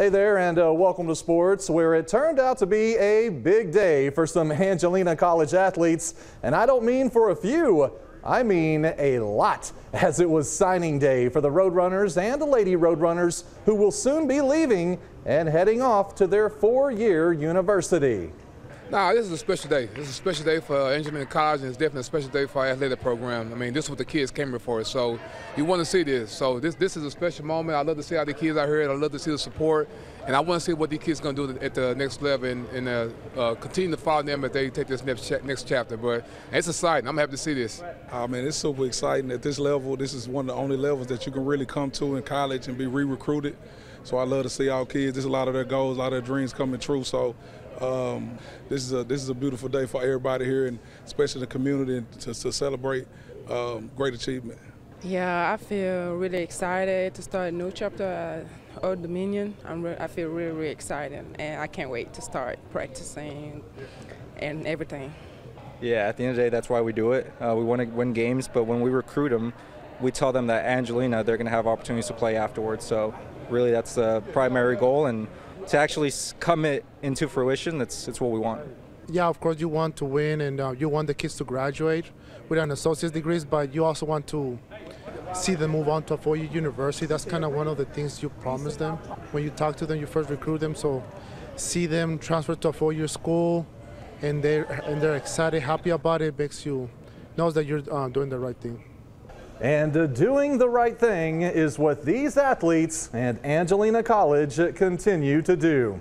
Hey there, and uh, welcome to sports, where it turned out to be a big day for some Angelina College athletes. And I don't mean for a few, I mean a lot, as it was signing day for the Roadrunners and the Lady Roadrunners, who will soon be leaving and heading off to their four year university. Nah, this is a special day. This is a special day for Angelina College, and it's definitely a special day for our athletic program. I mean, this is what the kids came here for, so you want to see this. So this this is a special moment. I love to see how the kids out here. And I love to see the support, and I want to see what these kids are going to do at the next level and, and uh, uh, continue to follow them as they take this next cha next chapter. But it's exciting. I'm happy to see this. Oh man, it's super exciting at this level. This is one of the only levels that you can really come to in college and be re-recruited. So I love to see our kids. There's a lot of their goals, a lot of their dreams coming true. So um, this is a this is a beautiful day for everybody here, and especially the community to, to celebrate um, great achievement. Yeah, I feel really excited to start a new chapter at Old Dominion. I'm I feel really, really excited, and I can't wait to start practicing and everything. Yeah, at the end of the day, that's why we do it. Uh, we want to win games, but when we recruit them, we tell them that Angelina, they're going to have opportunities to play afterwards. So really, that's the primary goal, and to actually come it into fruition, that's, that's what we want. Yeah, of course, you want to win and uh, you want the kids to graduate with an associate's degrees, but you also want to see them move on to a four-year university. That's kind of one of the things you promise them when you talk to them. You first recruit them, so see them transfer to a four-year school, and they're and they're excited, happy about it. Makes you knows that you're uh, doing the right thing. And uh, doing the right thing is what these athletes and Angelina College continue to do.